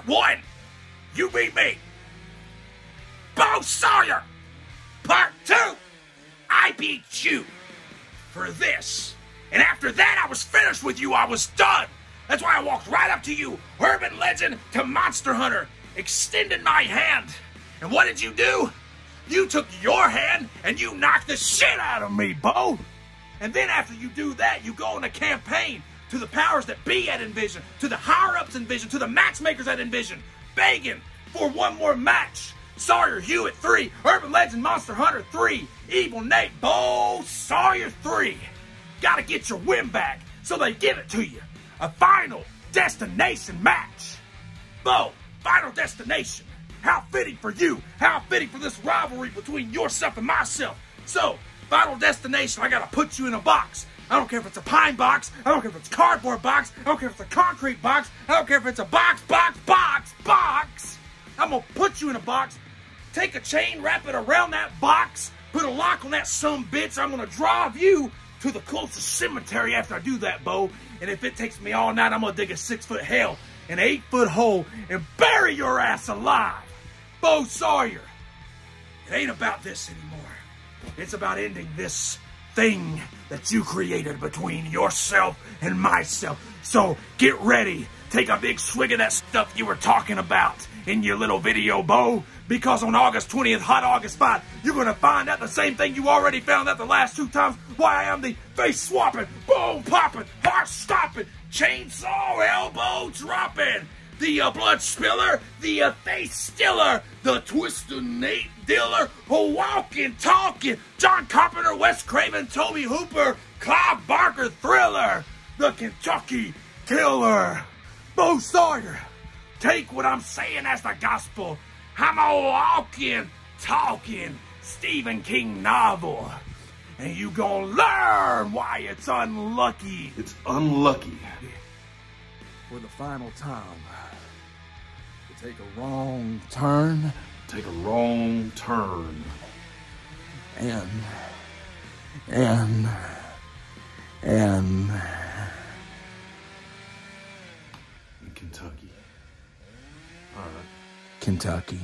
Part one, you beat me. Bo Sawyer. Part two, I beat you for this. And after that, I was finished with you. I was done. That's why I walked right up to you, urban legend to monster hunter, extended my hand. And what did you do? You took your hand and you knocked the shit out of me, Bo. And then after you do that, you go on a campaign to the powers that be at Envizion, to the higher ups Envizion, to the matchmakers at Envizion, begging for one more match. Sawyer Hewitt 3, Urban Legend Monster Hunter 3, Evil Nate Bo Sawyer 3. Gotta get your win back, so they give it to you. A final destination match. Bo, final destination. How fitting for you. How fitting for this rivalry between yourself and myself. So, final destination, I gotta put you in a box. I don't care if it's a pine box. I don't care if it's cardboard box. I don't care if it's a concrete box. I don't care if it's a box, box, box, box. I'm gonna put you in a box, take a chain, wrap it around that box, put a lock on that some bitch. I'm gonna drive you to the closest cemetery after I do that, Bo. And if it takes me all night, I'm gonna dig a six foot hell, an eight foot hole, and bury your ass alive. Bo Sawyer. It ain't about this anymore. It's about ending this thing that you created between yourself and myself. So get ready. Take a big swig of that stuff you were talking about in your little video, Bo. Because on August 20th, Hot August 5, you're going to find out the same thing you already found out the last two times. Why I am the face swapping, bone popping, heart stopping, chainsaw elbow dropping the uh, blood spiller, the uh, face stiller, the twister Nate Diller, a walking, talking, John Carpenter, Wes Craven, Tobe Hooper, Clive Barker thriller, the Kentucky killer, Bo Sawyer. Take what I'm saying as the gospel. I'm a walking, talking Stephen King novel. And you gonna learn why it's unlucky. It's unlucky. For the final time to take a wrong turn Take a wrong turn. and and and In Kentucky. All right. Kentucky.